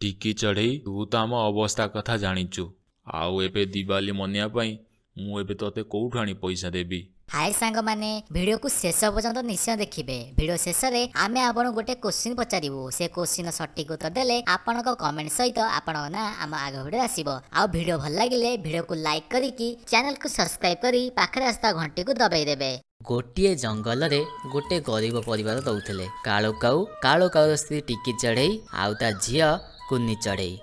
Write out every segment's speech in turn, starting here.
ଟିକି ଚଢ଼େଇ ତୁ ତ ଆମ ଅବସ୍ଥା କଥା ଜାଣିଛୁ। ଆଉ ଏବେ ଦିୱାଲି ମନେଇବା ପାଇଁ ମୁଁ ଏବେ ତୋତେ କୋଉଠୁ ଆଣି ପଇସା ଦେବି? ହାଇ ସାଙ୍ଗମାନେ ଭିଡ଼ିଓକୁ ଶେଷ ପର୍ଯ୍ୟନ୍ତ ନିଶ୍ଚୟ ଦେଖିବେ। ଭିଡ଼ିଓ ଶେଷରେ ଆମେ ଆପଣଙ୍କୁ ଗୋଟେ କୋଶ୍ଚିନ୍ ପଚାରିବୁ। ସେ କୋଶ୍ଚିନ୍ର ସଠିକ୍ ଉତ୍ତର ଦେଲେ ଆପଣଙ୍କ କମେଣ୍ଟ ସହିତ ଆପଣଙ୍କ ନାଁ ଆମ ଆଗ ଭିଡ଼ିଓରେ ଆସିବ। ଆଉ ଭିଡ଼ିଓ ଭଲ ଲାଗିଲେ ଭିଡ଼ିଓକୁ ଲାଇକ୍ କରିକି ଚ୍ୟାନେଲକୁ ସବସ୍କ୍ରାଇବ୍ କରି ପାଖରେ ଆସିଥିବା ଘଣ୍ଟିକୁ ଦବାଇ ଦେବେ। ଗୋଟିଏ ଜଙ୍ଗଲରେ ଗୋଟେ ଗରିବ ପରିବାର ରହୁଥିଲେ। କାଳୁ କାଉ କାଳୁ କାଉର ସ୍ତ୍ରୀ ଟିକି ଚଢ଼େଇ ଆଉ ତା ଝିଅ କୁନି ଚଢ଼େଇ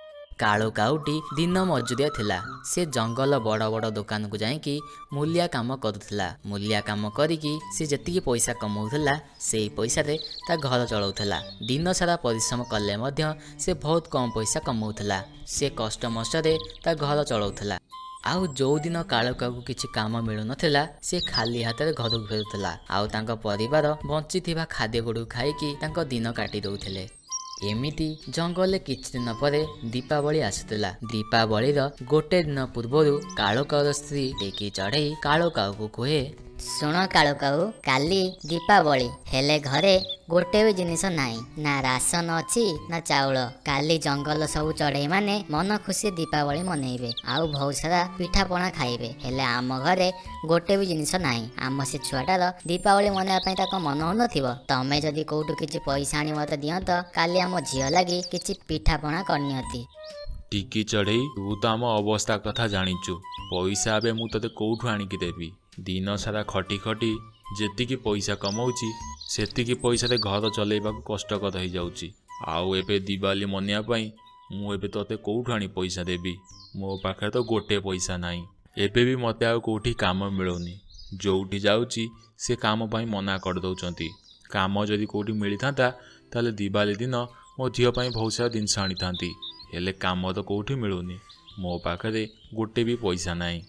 କାଳୁ କାଉଟି ଦିନ ମଜୁରିଆ ଥିଲା। ସେ ଜଙ୍ଗଲ ବଡ଼ ବଡ଼ ଦୋକାନକୁ ଯାଇକି ମୂଲିଆ କାମ କରୁଥିଲା। ମୂଲିଆ କାମ କରିକି ସେ ଯେତିକି ପଇସା କମାଉଥିଲା ସେଇ ପଇସାରେ ତା ଘର ଚଳାଉଥିଲା। ଦିନ ସାରା ପରିଶ୍ରମ କଲେ ମଧ୍ୟ ସେ ବହୁତ କମ୍ ପଇସା କମାଉଥିଲା। ସେ କଷ୍ଟମଷ୍ଟରେ ତା ଘର ଚଳାଉଥିଲା। ଆଉ ଯୋଉଦିନ କାଳୁକାକୁ କିଛି କାମ ମିଳୁନଥିଲା ସେ ଖାଲି ହାତରେ ଘରକୁ ଫେରୁଥିଲା। ଆଉ ତାଙ୍କ ପରିବାର ବଞ୍ଚିଥିବା ଖାଦ୍ୟ ଗୁଡ଼ିକୁ ଖାଇକି ତାଙ୍କ ଦିନ କାଟି ଦଉଥିଲେ। ଏମିତି ଜଙ୍ଗଲରେ କିଛି ଦିନ ପରେ ଦୀପାବଳି ଆସୁଥିଲା। ଦୀପାବଳିର ଗୋଟେ ଦିନ ପୂର୍ବରୁ କାଳୁକାଉର ସ୍ତ୍ରୀ ଟେକି ଚଢ଼େଇ କାଳୁକାଉକୁ କୁହେ ଶୁଣ କାଳୁ କାଉ କାଲି ଦୀପାବଳି ହେଲେ ଘରେ ଗୋଟେ ବି ଜିନିଷ ନାହିଁ। ନା ରାସନ ଅଛି ନା ଚାଉଳ। କାଲି ଜଙ୍ଗଲ ସବୁ ଚଢ଼େଇ ମାନେ ମନ ଖୁସି ଦୀପାବଳି ମନେଇବେ। ଆଉ ବହୁତ ସାରା ପିଠାପଣା ଖାଇବେ। ହେଲେ ଆମ ଘରେ ଗୋଟେ ବି ଜିନିଷ ନାହିଁ। ଆମ ସେ ଛୁଆଟାର ଦୀପାବଳି ମନେଇବା ପାଇଁ ତାଙ୍କ ମନ ହଉନଥିବ। ତମେ ଯଦି କୋଉଠୁ କିଛି ପଇସା ଆଣି ମତେ ଦିଅନ୍ତ କାଲି ଆମ ଝିଅ ଲାଗି କିଛି ପିଠାପଣା କରିନିଅନ୍ତି। ଟିକି ଚଢ଼େଇ ତୁ ତ ଆମ ଅବସ୍ଥା କଥା ଜାଣିଛୁ। ପଇସା ଏବେ ମୁଁ ତୋତେ କୋଉଠୁ ଆଣିକି ଦେବି? ଦିନ ସାରା ଖଟି ଖଟି ଯେତିକି ପଇସା କମାଉଛି ସେତିକି ପଇସାରେ ଘର ଚଲେଇବାକୁ କଷ୍ଟକର ହେଇଯାଉଛି। ଆଉ ଏବେ ଦିୱାଲି ମନେଇବା ପାଇଁ ମୁଁ ଏବେ ତୋତେ କୋଉଠୁ ଆଣି ପଇସା ଦେବି? ମୋ ପାଖରେ ତ ଗୋଟେ ପଇସା ନାହିଁ। ଏବେ ବି ମୋତେ ଆଉ କେଉଁଠି କାମ ମିଳୁନି। ଯୋଉଠି ଯାଉଛି ସେ କାମ ପାଇଁ ମନା କରିଦେଉଛନ୍ତି। କାମ ଯଦି କେଉଁଠି ମିଳିଥାନ୍ତା ତାହେଲେ ଦିୱାଲି ଦିନ ମୋ ଝିଅ ପାଇଁ ବହୁତ ସାରା ଜିନିଷ ଆଣିଥାନ୍ତି। ହେଲେ କାମ ତ କେଉଁଠି ମିଳୁନି। ମୋ ପାଖରେ ଗୋଟେ ବି ପଇସା ନାହିଁ।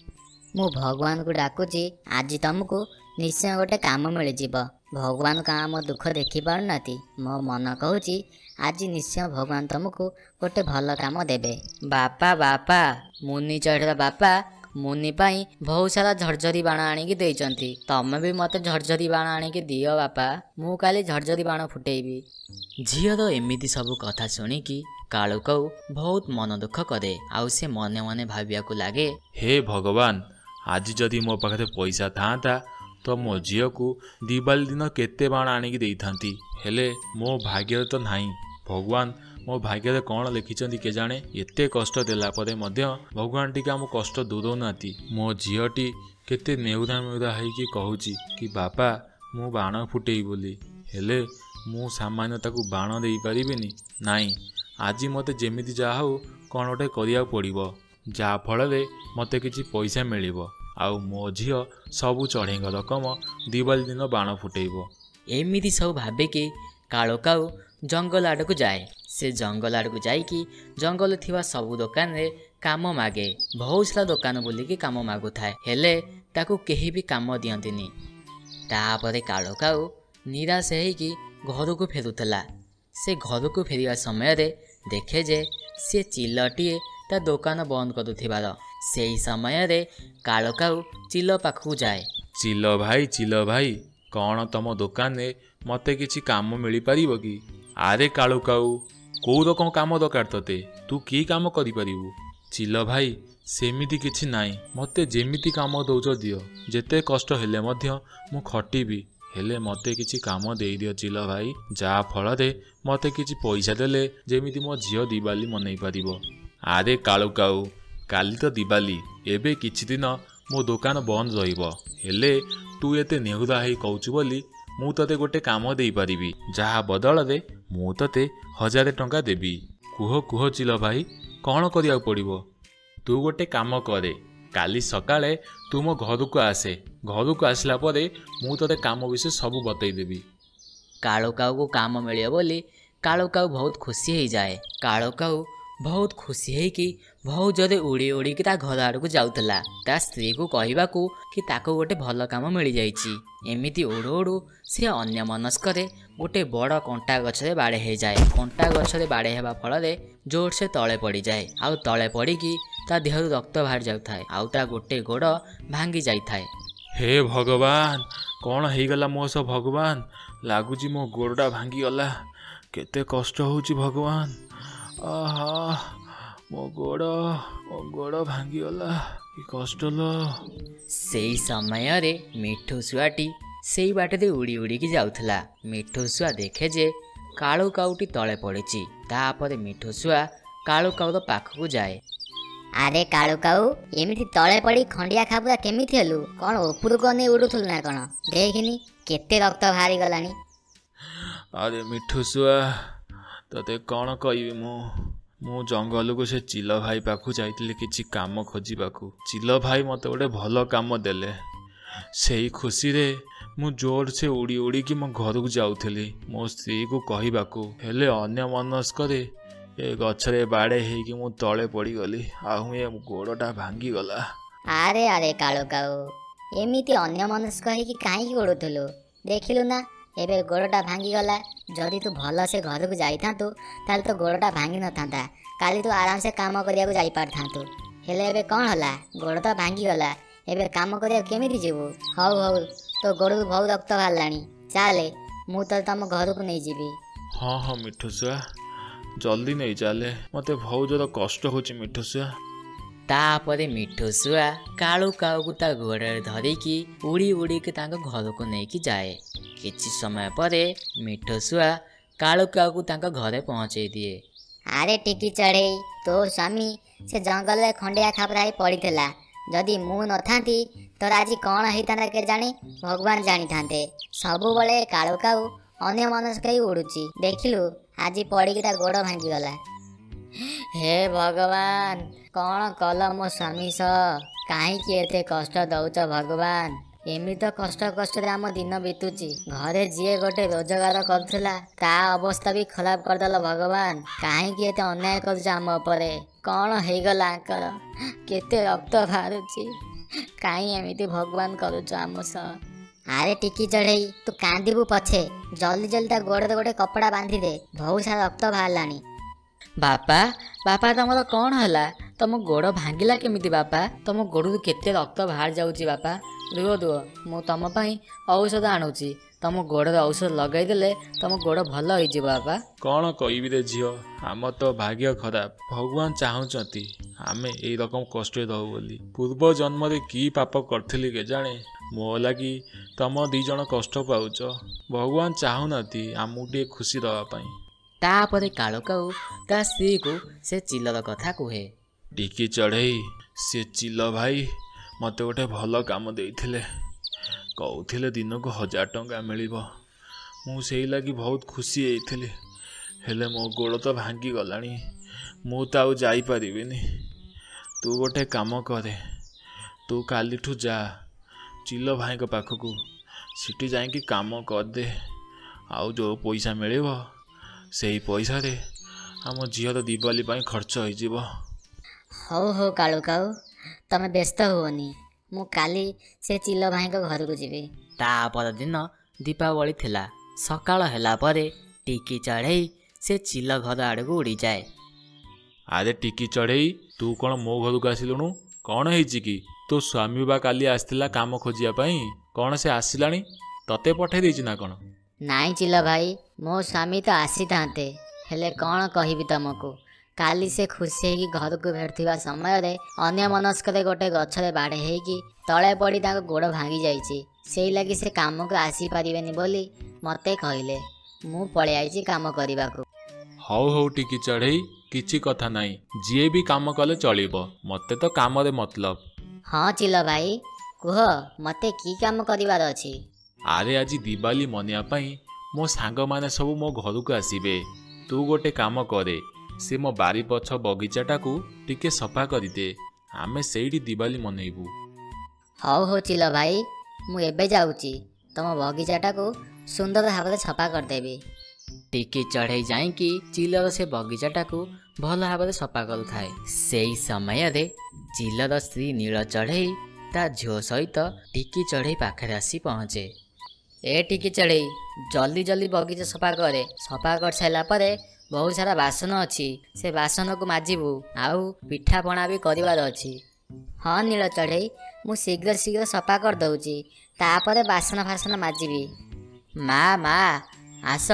ମୁଁ ଭଗବାନଙ୍କୁ ଡାକୁଛି ଆଜି ତମକୁ ନିଶ୍ଚୟ ଗୋଟେ କାମ ମିଳିଯିବ। ଭଗବାନ କାଁ ଆମ ଦୁଃଖ ଦେଖିପାରୁନାହାନ୍ତି ମୋ ମନ କହୁଛି ଆଜି ନିଶ୍ଚୟ ଭଗବାନ ତମକୁ ଗୋଟେ ଭଲ କାମ ଦେବେ। ବାପା ବାପା ମୁନି ଚଢ଼େଇର ବାପା ମୁନି ପାଇଁ ବହୁତ ସାରା ଝରଝରି ବାଣ ଆଣିକି ଦେଇଛନ୍ତି ତମେ ବି ମୋତେ ଝରଝରି ବାଣ ଆଣିକି ଦିଅ ବାପା ମୁଁ କାଲି ଝରଝରି ବାଣ ଫୁଟେଇବି। ଝିଅର ଏମିତି ସବୁ କଥା ଶୁଣିକି କାଳୁ କାଉ ବହୁତ ମନ ଦୁଃଖ କରେ। ଆଉ ସେ ମନେ ମନେ ଭାବିବାକୁ ଲାଗେ ହେ ଭଗବାନ ଆଜି ଯଦି ମୋ ପାଖରେ ପଇସା ଥାଆନ୍ତା ତ ମୋ ଝିଅକୁ ଦିୱାଲି ଦିନ କେତେ ବାଣ ଆଣିକି ଦେଇଥାନ୍ତି। ହେଲେ ମୋ ଭାଗ୍ୟରେ ତ ନାହିଁ। ଭଗବାନ ମୋ ଭାଗ୍ୟରେ କ'ଣ ଲେଖିଛନ୍ତି କେଜାଣେ? ଏତେ କଷ୍ଟ ଦେଲା ପରେ ମଧ୍ୟ ଭଗବାନ ଟିକେ ଆମ କଷ୍ଟ ଦୂରଉନାହାନ୍ତି ମୋ ଝିଅଟି କେତେ ନେଉରା ନେଉରା ହେଇକି କହୁଛି କି ବାପା ମୁଁ ବାଣ ଫୁଟେଇ ବୋଲି। ହେଲେ ମୁଁ ସାମାନ୍ୟ ତାକୁ ବାଣ ଦେଇପାରିବିନି? ନାହିଁ ଆଜି ମୋତେ ଯେମିତି ଯାହା ହଉ କ'ଣ ଗୋଟେ କରିବାକୁ ପଡ଼ିବ। ଯାହାଫଳରେ ମୋତେ କିଛି ପଇସା ମିଳିବ। ଆଉ ମୋ ଝିଅ ସବୁ ଚଢ଼େଇଙ୍କ ରକମ ଦିୱାଲି ଦିନ ବାଣ ଫୁଟେଇବ। ଏମିତି ସବୁ ଭାବିକି କାଳୁ କାଉ ଜଙ୍ଗଲ ଆଡ଼କୁ ଯାଏ। ସେ ଜଙ୍ଗଲ ଆଡ଼କୁ ଯାଇକି ଜଙ୍ଗଲରେ ଥିବା ସବୁ ଦୋକାନରେ କାମ ମାଗେ। ବହୁତ ସାରା ଦୋକାନ ବୁଲିକି କାମ ମାଗୁଥାଏ। ହେଲେ ତାକୁ କେହି ବି କାମ ଦିଅନ୍ତିନି। ତାପରେ କାଳୁ କାଉ ନିରାଶ ହେଇକି ଘରକୁ ଫେରୁଥିଲା। ସେ ଘରକୁ ଫେରିବା ସମୟରେ ଦେଖେ ଯେ ସେ ଚିଲଟିଏ ତା ଦୋକାନ ବନ୍ଦ କରୁଥିବାର ସେହି ସମୟରେ କାଳୁ କାଉ ଚିଲ ପାଖକୁ ଯାଏ। ଚିଲ ଭାଇ ଚିଲ ଭାଇ କ'ଣ ତମ ଦୋକାନରେ ମୋତେ କିଛି କାମ ମିଳିପାରିବ କି? ଆରେ କାଳୁ କାଉ ରକମ କାମ ଦରକାର ତତେ? ତୁ କି କାମ କରିପାରିବୁ? ଚିଲ ଭାଇ ସେମିତି କିଛି ନାହିଁ। ମୋତେ ଯେମିତି କାମ ଦଉଛ ଦିଅ। ଯେତେ କଷ୍ଟ ହେଲେ ମଧ୍ୟ ମୁଁ ଖଟିବି। ହେଲେ ମୋତେ କିଛି କାମ ଦେଇଦିଅ ଚିଲ ଭାଇ। ଯାହା ଫଳରେ ମୋତେ କିଛି ପଇସା ଦେଲେ ଯେମିତି ମୋ ଝିଅ ଦିୱାଲି ମନେଇ ପାରିବ। ଆରେ କାଳୁ କାଉ କାଲି ତ ଦିୱାଲି ଏବେ କିଛି ଦିନ ମୋ ଦୋକାନ ବନ୍ଦ ରହିବ। ହେଲେ ତୁ ଏତେ ନେହୁରା ହେଇ କହୁଛୁ ବୋଲି ମୁଁ ତତେ ଗୋଟେ କାମ ଦେଇପାରିବି। ଯାହା ବଦଳରେ ମୁଁ ତତେ ହଜାରେ ଟଙ୍କା ଦେବି। କୁହ କୁହ ଚିଲ ଭାଇ କ'ଣ କରିବାକୁ ପଡ଼ିବ? ତୁ ଗୋଟେ କାମ କରେ। କାଲି ସକାଳେ ତୁ ମୋ ଘରକୁ ଆସେ। ଘରକୁ ଆସିଲା ପରେ ମୁଁ ତତେ କାମ ବିଷୟରେ ସବୁ ବତେଇଦେବି। କାଳୁ କାଉକୁ କାମ ମିଳିବ ବୋଲି କାଳୁ କାଉ ବହୁତ ଖୁସି ହେଇଯାଏ। କାଳୁ କାଉ ବହୁତ ଖୁସି ହେଇକି ବହୁତ ଜୋରେ ଉଡ଼ି ଉଡ଼ିକି ତା ଘର ଆଡ଼କୁ ଯାଉଥିଲା ତା ସ୍ତ୍ରୀକୁ କହିବାକୁ କି ତାକୁ ଗୋଟେ ଭଲ କାମ ମିଳିଯାଇଛି ଏମିତି ଉଡ଼ୁ ଉଡ଼ୁ ସେ ଅନ୍ୟ ମନସ୍କରେ ଗୋଟେ ବଡ଼ କଣ୍ଟା ଗଛରେ ବାଡ଼େଇ ହେଇଯାଏ କଣ୍ଟା ଗଛରେ ବାଡ଼େଇ ହେବା ଫଳରେ ଜୋରସେ ତଳେ ପଡ଼ିଯାଏ ଆଉ ତଳେ ପଡ଼ିକି ତା ଦେହରୁ ରକ୍ତ ବାହାରି ଯାଉଥାଏ ଆଉ ତା ଗୋଟେ ଗୋଡ଼ ଭାଙ୍ଗି ଯାଇଥାଏ ହେ ଭଗବାନ କ'ଣ ହେଇଗଲା ମୋ ସହ ଭଗବାନ ଲାଗୁଛି ମୋ ଗୋଡ଼ଟା ଭାଙ୍ଗିଗଲା କେତେ କଷ୍ଟ ହେଉଛି ଭଗବାନ ଆହା ମୋ ଗୋଡ଼ ମୋ ଗୋଡ଼ ଭାଙ୍ଗିଗଲା କି କଷ୍ଟ ଲୋ ସେଇ ସମୟରେ ମିଠୁ ଶୁଆଟି ସେଇ ବାଟରେ ଉଡ଼ି ଉଡ଼ିକି ଯାଉଥିଲା। ମିଠୁ ଶୁଆ ଦେଖେ ଯେ କାଳୁ କାଉଟି ତଳେ ପଡ଼ିଛି ତାପରେ ମିଠୁ ଶୁଆ କାଳୁ କାଉର ପାଖକୁ ଯାଏ। ଆରେ କାଳୁ କାଉ ଏମିତି ତଳେ ପଡ଼ି ଖଣ୍ଡିଆ ଖାବୁରା କେମିତି ହେଲୁ? କ'ଣ ଉପରକୁ ଅନେଇ ଉଡୁଥିଲୁ ନା କ'ଣ? ଦେଖିନି କେତେ ରକ୍ତ ବାହାରି ଗଲାଣି ଆରେ ମିଠୁ ଶୁଆ ତତେ କ'ଣ କହିବି ମୁଁ? ମୁଁ ଜଙ୍ଗଲକୁ ସେ ଚିଲ ଭାଇ ପାଖକୁ ଯାଇଥିଲି କିଛି କାମ ଖୋଜିବାକୁ। ଚିଲ ଭାଇ ମୋତେ ଗୋଟେ ଭଲ କାମ ଦେଲେ। ସେଇ ଖୁସିରେ ମୁଁ ଜୋରସେ ଉଡ଼ି ଉଡ଼ିକି ମୋ ଘରକୁ ଯାଉଥିଲି ମୋ ସ୍ତ୍ରୀକୁ କହିବାକୁ। ହେଲେ ଅନ୍ୟ ମନସ୍କରେ ଏ ଗଛରେ ବାଡ଼େଇ ହେଇକି ମୁଁ ତଳେ ପଡ଼ିଗଲି ଆଉ ଏ ଗୋଡ଼ଟା ଭାଙ୍ଗିଗଲା। ଆରେ ଆରେ କାଳୁ କାଉ ଏମିତି ଅନ୍ୟମନସ୍କ ହେଇକି କାହିଁକି ଉଡୁଥିଲୁ ଦେଖିଲୁ ନା ଏବେ ଗୋଡ଼ଟା ଭାଙ୍ଗିଗଲା ଯଦି ତୁ ଭଲସେ ଘରକୁ ଯାଇଥାନ୍ତୁ ତାହେଲେ ତୋ ଗୋଡ଼ଟା ଭାଙ୍ଗି ନଥାନ୍ତା କାଲି ତୁ ଆରାମସେ କାମ କରିବାକୁ ଯାଇପାରିଥାନ୍ତୁ ହେଲେ ଏବେ କ'ଣ ହେଲା? ଗୋଡ଼ ତ ଭାଙ୍ଗିଗଲା। ଏବେ କାମ କରିବାକୁ କେମିତି ଯିବୁ? ହଉ ହଉ ତୋ ଗୋଡ଼ରୁ ବହୁତ ରକ୍ତ ବାହାରିଲାଣି। ଚାଲେ ମୁଁ ତ ତମ ଘରକୁ ନେଇଯିବି। ହଁ ହଁ ମିଠୁ ଶୁଆ ଜଲ୍ଦି ନେଇ ଚାଲେ। ମୋତେ ବହୁତ ଜୋର କଷ୍ଟ ହେଉଛି ମିଠୁ ଶୁଆ ତାପରେ ମିଠୁ ଶୁଆ କାଳୁ କାଉକୁ ତା ଗୋଡ଼ରେ ଧରିକି ଉଡ଼ି ଉଡ଼ିକି ତାଙ୍କ ଘରକୁ ନେଇକି ଯାଏ। କିଛି ସମୟ ପରେ ମିଠୁ ଶୁଆ କାଳୁ କାଉକୁ ତାଙ୍କ ଘରେ ପହଞ୍ଚେଇ ଦିଏ। ଆରେ ଟିକି ଚଢ଼େଇ ତୋ ସ୍ୱାମୀ ସେ ଜଙ୍ଗଲରେ ଖଣ୍ଡିଆ ଖାବରା ହେଇ ପଡ଼ିଥିଲା। ଯଦି ମୁଁ ନଥାନ୍ତି ତୋର ଆଜି କ'ଣ ହେଇଥାନ୍ତା କେଜାଣି? ଭଗବାନ ଜାଣିଥାନ୍ତେ। ସବୁବେଳେ କାଳୁ କାଉ ଅନ୍ୟ ମନସ୍କ ହେଇ ଉଡୁଛି ଦେଖିଲୁ ଆଜି ପଡ଼ିକି ତା ଗୋଡ଼ ଭାଙ୍ଗିଗଲା। ହେ ଭଗବାନ କ'ଣ କଲ ମୋ ସ୍ୱାମୀ ସହ? କାହିଁକି ଏତେ କଷ୍ଟ ଦଉଛ ଭଗବାନ? ଏମିତି ତ କଷ୍ଟ କଷ୍ଟରେ ଆମ ଦିନ ବିତୁଛି ଘରେ ଯିଏ ଗୋଟେ ରୋଜଗାର କରୁଥିଲା ତା ଅବସ୍ଥା ବି ଖରାପ କରିଦେଲ ଭଗବାନ। କାହିଁକି ଏତେ ଅନ୍ୟାୟ କରୁଛ ଆମ ଉପରେ? କ'ଣ ହେଇଗଲା ଆଙ୍କର? କେତେ ରକ୍ତ ବାହାରୁଛି କାହିଁ ଏମିତି ଭଗବାନ କରୁଛ ଆମ ସହ? ଆରେ ଟିକି ଚଢ଼େଇ ତୁ କାନ୍ଦିବୁ ପଛେ। ଜଲ୍ଦି ଜଲ୍ଦି ତା ଗୋଡ଼ରେ ଗୋଟେ କପଡ଼ା ବାନ୍ଧିଦେ। ବହୁତ ସାରା ରକ୍ତ ବାହାରିଲାଣି। ବାପା ବାପା ତମର କ'ଣ ହେଲା? ତମ ଗୋଡ଼ ଭାଙ୍ଗିଲା କେମିତି ବାପା? ତମ ଗୋଡ଼ରୁ କେତେ ରକ୍ତ ବାହାରି ଯାଉଛି ବାପା? ରୁହ ରୁହ ମୁଁ ତମ ପାଇଁ ଔଷଧ ଆଣୁଛି ତମ ଗୋଡ଼ରେ ଔଷଧ ଲଗାଇଦେଲେ ତମ ଗୋଡ଼ ଭଲ ହେଇଯିବ ବାପା କ'ଣ କହିବି ରେ ଝିଅ? ଆମ ତ ଭାଗ୍ୟ ଖରାପ। ଭଗବାନ ଚାହୁଁଛନ୍ତି ଆମେ ଏଇ ରକମ କଷ୍ଟରେ ରହୁ ବୋଲି। ପୂର୍ବ ଜନ୍ମରେ କି ପାପ କରିଥିଲି କେଜାଣେ? ମୋ ଲାଗି ତମ ଦି ଜଣ କଷ୍ଟ ପାଉଛ ଭଗବାନ ଚାହୁଁନାହାନ୍ତି ଆମକୁ ଟିକେ ଖୁସି ଦେବା ପାଇଁ। ତାପରେ କାଳୁ କାଉ ତା ସ୍ତ୍ରୀକୁ ସେ ଚିଲର କଥା କୁହେ। ଟିକି ଚଢ଼େଇ ସେ ଚିଲ ଭାଇ ମୋତେ ଗୋଟେ ଭଲ କାମ ଦେଇଥିଲେ। କହୁଥିଲେ ଦିନକୁ ହଜାର ଟଙ୍କା ମିଳିବ। ମୁଁ ସେଇ ଲାଗି ବହୁତ ଖୁସି ହେଇଥିଲି। ହେଲେ ମୋ ଗୋଡ଼ ତ ଭାଙ୍ଗିଗଲାଣି। ମୁଁ ତ ଆଉ ଯାଇପାରିବିନି। ତୁ ଗୋଟେ କାମ କରେ। ତୁ କାଲିଠୁ ଯା। ଚିଲ ଭାଇଙ୍କ ପାଖକୁ। ସେଠି ଯାଇକି କାମ କରିଦେ। ଆଉ ଯେଉଁ ପଇସା ମିଳିବ ସେଇ ପଇସାରେ ଆମ ଝିଅର ଦିବାଲି ପାଇଁ ଖର୍ଚ୍ଚ ହେଇଯିବ। ହଉ ହଉ କାଳୁ କାଉ ତମେ ବ୍ୟସ୍ତ ହୁଅନି। ମୁଁ କାଲି ସେ ଚିଲ ଭାଇଙ୍କ ଘରକୁ ଯିବି। ତା ପରଦିନ ଦୀପାବଳି ଥିଲା। ସକାଳ ହେଲା ପରେ ଟିକି ଚଢ଼େଇ ସେ ଚିଲ ଘର ଆଡ଼କୁ ଉଡ଼ିଯାଏ। ଆରେ ଟିକି ଚଢ଼େଇ ତୁ କ'ଣ ମୋ ଘରକୁ ଆସିଲୁଣୁ? କ'ଣ ହେଇଛି କି? ତୋ ସ୍ୱାମୀ ବା କାଲି ଆସିଥିଲା କାମ ଖୋଜିବା ପାଇଁ। କ'ଣ ସେ ଆସିଲାଣି? ତତେ ପଠେଇ ଦେଇଛି ନା କ'ଣ? ନାଇଁ ଚିଲ ଭାଇ ମୋ ସ୍ୱାମୀ ତ ଆସିଥାନ୍ତେ। ହେଲେ କ'ଣ କହିବି ତମକୁ? କାଲି ସେ ଖୁସି ହେଇକି ଘରକୁ ଫେରୁଥିବା ସମୟରେ ଅନ୍ୟ ମନସ୍କରେ ଗୋଟେ ଗଛରେ ବାଡ଼େଇ ହେଇକି ତଳେ ପଡ଼ି ତାଙ୍କ ଗୋଡ଼ ଭାଙ୍ଗି ଯାଇଛି। ସେଇ ଲାଗି ସେ କାମକୁ ଆସିପାରିବେନି ବୋଲି ମୋତେ କହିଲେ। ମୁଁ ପଳେଇ ଆଇଛି କାମ କରିବାକୁ। ହଉ ହଉ ଟିକି ଚଢ଼େଇ କିଛି କଥା ନାହିଁ। ଯିଏ ବି କାମ କଲେ ଚଳିବ। ମୋତେ ତ କାମରେ ମତଲବ। ହଁ ଚିଲ ଭାଇ କୁହ ମୋତେ କି କାମ କରିବାର ଅଛି? ଆରେ ଆଜି ଦିବାଲି ମନେଇବା ପାଇଁ ମୋ ସାଙ୍ଗମାନେ ସବୁ ମୋ ଘରକୁ ଆସିବେ। ତୁ ଗୋଟେ କାମ କରେ। ସେ ମୋ ବାରି ପଛ ବଗିଚାଟାକୁ ଟିକେ ସଫା କରିଦେ। ଆମେ ସେଇଠି ଦିବାଲି ମନେଇବୁ। ହଉ ହଉ ଚିଲ ଭାଇ ମୁଁ ଏବେ ଯାଉଛି। ତମ ବଗିଚାଟାକୁ ସୁନ୍ଦର ଭାବରେ ସଫା କରିଦେବି। ଟିକି ଚଢ଼େଇ ଯାଇକି ଚିଲର ସେ ବଗିଚାଟାକୁ ଭଲ ଭାବରେ ସଫା କରୁଥାଏ। ସେଇ ସମୟରେ ଚିଲର ସ୍ତ୍ରୀ ନୀଳ ଚଢ଼େଇ ତା ଝିଅ ସହିତ ଟିକି ଚଢ଼େଇ ପାଖରେ ଆସି ପହଞ୍ଚେ। ଏ ଟିକି ଚଢ଼େଇ ଜଲ୍ଦି ଜଲ୍ଦି ବଗିଚା ସଫା କରେ। ସଫା କରିସାରିଲା ପରେ ବହୁତ ସାରା ବାସନ ଅଛି ସେ ବାସନକୁ ମାଜିବୁ। ଆଉ ପିଠାପଣା ବି କରିବାର ଅଛି। ହଁ ନୀଳ ଚଢ଼େଇ ମୁଁ ଶୀଘ୍ର ଶୀଘ୍ର ସଫା କରିଦେଉଛି ତାପରେ ବାସନ ଫାସନ ମାଜିବି। ମା ମା ଆସ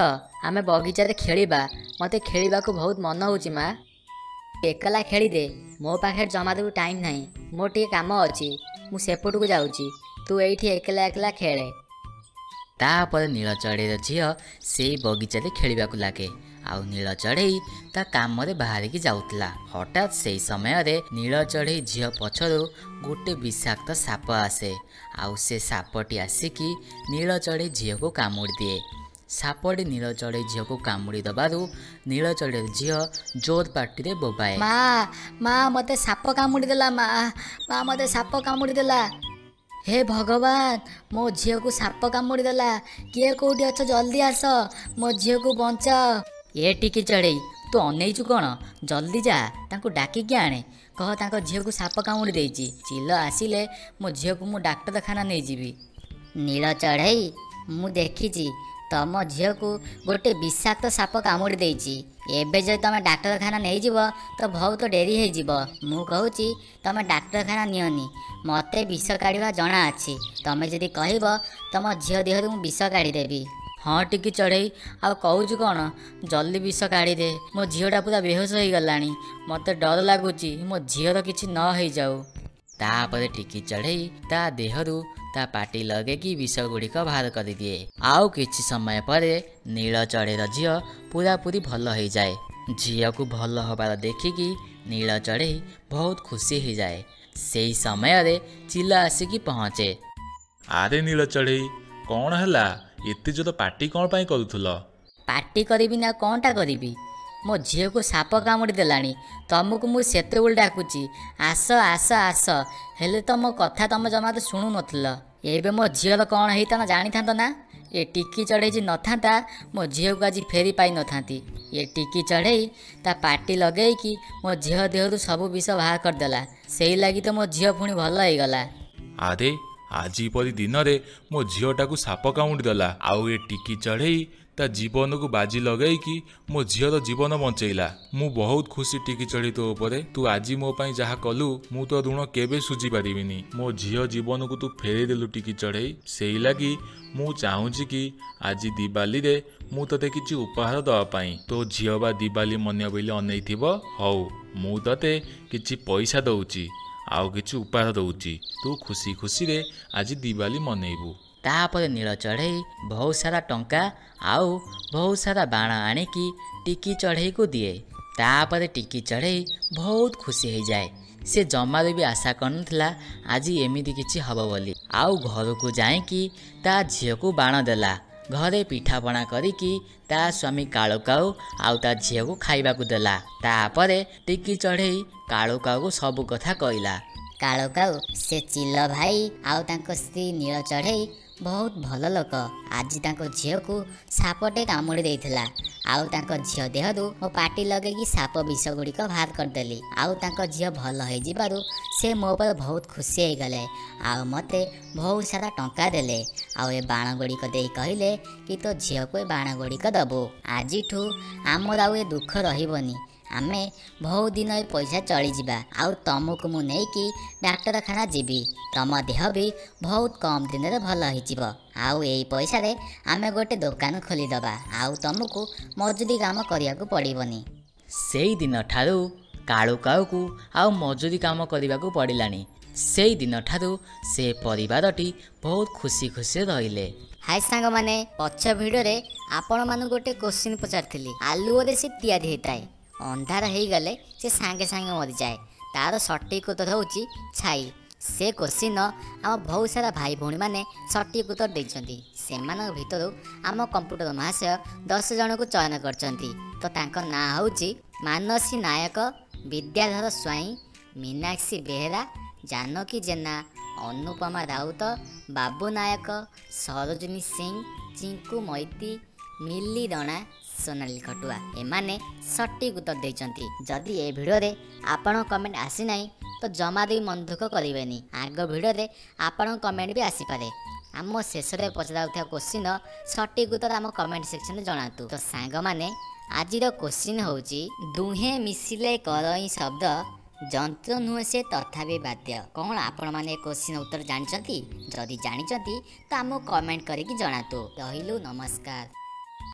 ଆମେ ବଗିଚାରେ ଖେଳିବା ମୋତେ ଖେଳିବାକୁ ବହୁତ ମନ ହେଉଛି ମା। ଏକଲା ଖେଳିଦେ ମୋ ପାଖରେ ଜମାରୁ ଟାଇମ୍ ନାହିଁ ମୋର ଟିକେ କାମ ଅଛି ମୁଁ ସେପଟକୁ ଯାଉଛି ତୁ ଏଇଠି ଏକଲା ଏକଲା ଖେଳେ। ତାପରେ ନୀଳ ଚଢ଼େଇର ଝିଅ ସେଇ ବଗିଚାରେ ଖେଳିବାକୁ ଲାଗେ। ଆଉ ନୀଳ ଚଢ଼େଇ ତା କାମରେ ବାହାରିକି ଯାଉଥିଲା। ହଠାତ୍ ସେଇ ସମୟରେ ନୀଳ ଚଢ଼େଇ ଝିଅ ପଛରୁ ଗୋଟେ ବିଷାକ୍ତ ସାପ ଆସେ। ଆଉ ସେ ସାପଟି ଆସିକି ନୀଳ ଚଢ଼େଇ ଝିଅକୁ କାମୁଡ଼ି ଦିଏ। ସାପଟି ନୀଳ ଚଢ଼େଇ ଝିଅକୁ କାମୁଡ଼ି ଦେବାରୁ ନୀଳ ଚଢ଼େଇ ଝିଅ ଜୋର ପାଟିରେ ବୋବାଏ। ମା ମା ମୋତେ ସାପ କାମୁଡ଼ି ଦେଲା ମା ମା ମୋତେ ସାପ କାମୁଡ଼ି ଦେଲା। ହେ ଭଗବାନ ମୋ ଝିଅକୁ ସାପ କାମୁଡ଼ି ଦେଲା। କିଏ କୋଉଠି ଅଛ? ଜଲ୍ଦି ଆସ ମୋ ଝିଅକୁ ବଞ୍ଚାଅ। ଏ ଟିକି ଚଢ଼େଇ ତୁ ଅନେଇଛୁ କ'ଣ ଜଲ୍ଦି ଯା ତାଙ୍କୁ ଡାକିକି ଆଣେ କହ ତାଙ୍କ ଝିଅକୁ ସାପ କାମୁଡ଼ି ଦେଇଛି ଚିଲ ଆସିଲେ ମୋ ଝିଅକୁ ମୁଁ ଡାକ୍ତରଖାନା ନେଇଯିବି ନୀଳ ଚଢ଼େଇ ମୁଁ ଦେଖିଛି ତମ ଝିଅକୁ ଗୋଟେ ବିଷାକ୍ତ ସାପ କାମୁଡ଼ି ଦେଇଛି ଏବେ ଯଦି ତମେ ଡାକ୍ତରଖାନା ନେଇଯିବ ତ ବହୁତ ଡେରି ହେଇଯିବ ମୁଁ କହୁଛି ତମେ ଡାକ୍ତରଖାନା ନିଅନି। ମୋତେ ବିଷ କାଢ଼ିବା ଜଣା ଅଛି। ତମେ ଯଦି କହିବ ତମ ଝିଅ ଦେହରୁ ମୁଁ ବିଷ କାଢ଼ିଦେବି। ହଁ ଟିକେ ଚଢ଼େଇ। ଆଉ କହୁଛୁ କ'ଣ? ଜଲ୍ଦି ବିଷ କାଢ଼ିଦେ। ମୋ ଝିଅଟା ପୁରା ବେହୋସ ହେଇଗଲାଣି। ମୋତେ ଡର ଲାଗୁଛି ମୋ ଝିଅର କିଛି ନ ହେଇଯାଉ। ତାପରେ ଟିକି ଚଢ଼େଇ ତା ଦେହରୁ ତା ପାଟି ଲଗେଇକି ବିଷ ଗୁଡ଼ିକ ବାହାର କରିଦିଏ। ଆଉ କିଛି ସମୟ ପରେ ନୀଳ ଚଢ଼େଇର ଝିଅ ପୁରାପୁରି ଭଲ ହେଇଯାଏ। ଝିଅକୁ ଭଲ ହେବାର ଦେଖିକି ନୀଳ ଚଢ଼େଇ ବହୁତ ଖୁସି ହେଇଯାଏ। ସେଇ ସମୟରେ ଚିଲ ଆସିକି ପହଞ୍ଚେ। ଆରେ ନୀଳ ଚଢ଼େଇ କ'ଣ ହେଲା? ଏତେ ଜୋର ପାଟି କ'ଣ ପାଇଁ କରୁଥିଲ? ପାଟି କରିବି ନା କ'ଣଟା କରିବି? ମୋ ଝିଅକୁ ସାପ କାମୁଡ଼ି ଦେଲାଣି। ତମକୁ ମୁଁ ସେତେବେଳେ ଡାକୁଛି ଆସ ଆସ ଆସ। ହେଲେ ତ ମୋ କଥା ତମେ ଜମା ତ ଶୁଣୁନଥିଲ। ଏବେ ମୋ ଝିଅର କ'ଣ ହେଇଥାନ୍ତା ଜାଣିଥାନ୍ତ ନା? ଏ ଟିକି ଚଢ଼େଇ ନଥାନ୍ତା ମୋ ଝିଅକୁ ଆଜି ଫେରି ପାଇନଥାନ୍ତି। ଏ ଟିକି ଚଢ଼େଇ ତା ପାଟି ଲଗେଇକି ମୋ ଝିଅ ଦେହରୁ ସବୁ ବିଷ ବାହାର କରିଦେଲା। ସେଇ ଲାଗି ତ ମୋ ଝିଅ ପୁଣି ଭଲ ହେଇଗଲା। ଆରେ ଆଜି ପରି ଦିନରେ ମୋ ଝିଅଟାକୁ ସାପ କାମୁଡ଼ି ଦେଲା। ଆଉ ଏ ଟିକି ଚଢ଼େଇ ତା ଜୀବନକୁ ବାଜି ଲଗେଇକି ମୋ ଝିଅର ଜୀବନ ବଞ୍ଚେଇଲା। ମୁଁ ବହୁତ ଖୁସି ଟିକି ଚଢ଼େଇ ତୋ ଉପରେ। ତୁ ଆଜି ମୋ ପାଇଁ ଯାହା କଲୁ ମୁଁ ତୋ ଋଣ କେବେ ସୁଝି ପାରିବିନି। ମୋ ଝିଅ ଜୀବନକୁ ତୁ ଫେରେଇ ଦେଲୁ ଟିକି ଚଢ଼େଇ। ସେଇ ଲାଗି ମୁଁ ଚାହୁଁଛି କି ଆଜି ଦିବାଲିରେ ମୁଁ ତୋତେ କିଛି ଉପହାର ଦେବା ପାଇଁ। ତୋ ଝିଅ ବା ଦିବାଲି ମନେଇବ ବୋଲି ଅନେଇଥିବ ହଉ ମୁଁ ତୋତେ କିଛି ପଇସା ଦଉଛି। ଆଉ କିଛି ଉପହାର ଦଉଛି। ତୁ ଖୁସି ଖୁସିରେ ଆଜି ଦିବାଲି ମନେଇବୁ। ତାପରେ ନୀଳ ଚଢ଼େଇ ବହୁତ ସାରା ଟଙ୍କା ଆଉ ବହୁତ ସାରା ବାଣ ଆଣିକି ଟିକି ଚଢ଼େଇକୁ ଦିଏ। ତାପରେ ଟିକି ଚଢ଼େଇ ବହୁତ ଖୁସି ହେଇଯାଏ। ସେ ଜମାରୁ ବି ଆଶା କରିନଥିଲା ଆଜି ଏମିତି କିଛି ହେବ ବୋଲି। ଆଉ ଘରକୁ ଯାଇକି ତା ଝିଅକୁ ବାଣ ଦେଲା। ଘରେ ପିଠାପଣା କରିକି ତା ସ୍ୱାମୀ କାଳୁ କାଉ ଆଉ ତା ଝିଅକୁ ଖାଇବାକୁ ଦେଲା। ତାପରେ ଟିକି ଚଢ଼େଇ କାଳୁ କାଉକୁ ସବୁ କଥା କହିଲା। କାଳୁ କାଉ ସେ ଚିଲ ଭାଇ ଆଉ ତାଙ୍କ ସ୍ତ୍ରୀ ନୀଳ ଚଢ଼େଇ ବହୁତ ଭଲ ଲୋକ। ଆଜି ତାଙ୍କ ଝିଅକୁ ସାପଟେ କାମୁଡ଼ି ଦେଇଥିଲା। ଆଉ ତାଙ୍କ ଝିଅ ଦେହରୁ ମୋ ପାଟି ଲଗେଇକି ସାପ ବିଷ ଗୁଡ଼ିକ ବାହାର କରିଦେଲି। ଆଉ ତାଙ୍କ ଝିଅ ଭଲ ହେଇଯିବାରୁ ସେ ମୋ ଉପରେ ବହୁତ ଖୁସି ହେଇଗଲେ। ଆଉ ମୋତେ ବହୁତ ସାରା ଟଙ୍କା ଦେଲେ। ଆଉ ଏ ବାଣ ଗୁଡ଼ିକ ଦେଇ କହିଲେ କି ତୋ ଝିଅକୁ ଏ ବାଣ ଗୁଡ଼ିକ ଦେବୁ। ଆଜିଠୁ ଆମର ଆଉ ଏ ଦୁଃଖ ରହିବନି। ଆମେ ବହୁତ ଦିନ ଏ ପଇସା ଚଳିଯିବା। ଆଉ ତମକୁ ମୁଁ ନେଇକି ଡାକ୍ତରଖାନା ଯିବି। ତମ ଦେହ ବି ବହୁତ କମ୍ ଦିନରେ ଭଲ ହେଇଯିବ। ଆଉ ଏଇ ପଇସାରେ ଆମେ ଗୋଟେ ଦୋକାନ ଖୋଲିଦେବା। ଆଉ ତମକୁ ମଜୁରୀ କାମ କରିବାକୁ ପଡ଼ିବନି। ସେଇ ଦିନଠାରୁ କାଳୁ କାଉକୁ ଆଉ ମଜୁରୀ କାମ କରିବାକୁ ପଡ଼ିଲାଣି। ସେଇ ଦିନଠାରୁ ସେ ପରିବାରଟି ବହୁତ ଖୁସି ଖୁସିରେ ରହିଲେ। ହାଇ ସାଙ୍ଗମାନେ ପଛ ଭିଡ଼ିଓରେ ଆପଣମାନଙ୍କୁ ଗୋଟେ କୋଶ୍ଚିନ୍ ପଚାରିଥିଲି। ଆଲୁଅରେ ସେ ତିଆରି ହେଇଥାଏ। ଅନ୍ଧାର ହେଇଗଲେ ସେ ସାଙ୍ଗେ ସାଙ୍ଗେ ମରିଯାଏ। ତାର ସଠିକ୍ ଉତ୍ତର ହେଉଛି ଛାଇ। ସେ କୋଶ୍ଚିନ୍ର ଆମ ବହୁତ ସାରା ଭାଇ ଭଉଣୀମାନେ ସଠିକ୍ ଉତ୍ତର ଦେଇଛନ୍ତି। ସେମାନଙ୍କ ଭିତରୁ ଆମ କମ୍ପ୍ୟୁଟର ମହାଶୟ ଦଶ ଜଣଙ୍କୁ ଚୟନ କରିଛନ୍ତି। ତ ତାଙ୍କ ନାଁ ହେଉଛି ମାନସୀ ନାୟକ ବିଦ୍ୟାଧର ସ୍ୱାଇଁ ମୀନାକ୍ଷୀ ବେହେରା ଜାନକୀ ଜେନା ଅନୁପମା ରାଉତ ବାବୁ ନାୟକ ସରୋଜିନୀ ସିଂ ଚିଙ୍କୁ ମୈତି ମିଲି ରଣା ସୋନାଲି ଖଟୁଆ ଏମାନେ ସଠିକ୍ ଉତ୍ତର ଦେଇଛନ୍ତି। ଯଦି ଏ ଭିଡ଼ିଓରେ ଆପଣଙ୍କ କମେଣ୍ଟ ଆସିନାହିଁ ତ ଜମା ବି ମନ ଦୁଃଖ କରିବେନି। ଆଗ ଭିଡ଼ିଓରେ ଆପଣଙ୍କ କମେଣ୍ଟ ବି ଆସିପାରେ। ଆମ ଶେଷରେ ପଚରାଉଥିବା କୋଶ୍ଚିନ୍ର ସଠିକ୍ ଉତ୍ତର ଆମ କମେଣ୍ଟ ସେକ୍ସନରେ ଜଣାନ୍ତୁ। ତ ସାଙ୍ଗମାନେ ଆଜିର କୋଶ୍ଚିନ୍ ହେଉଛି ଦୁହେଁ ମିଶିଲେ କରଇଁ ଶବ୍ଦ ଯନ୍ତ୍ର ନୁହେଁ ସେ ତଥାପି ବାଦ୍ୟ। କ'ଣ ଆପଣମାନେ ଏ କୋଶ୍ଚିନ୍ ଉତ୍ତର ଜାଣିଛନ୍ତି? ଯଦି ଜାଣିଛନ୍ତି ତ ଆମକୁ କମେଣ୍ଟ କରିକି ଜଣାନ୍ତୁ। ରହିଲୁ ନମସ୍କାର।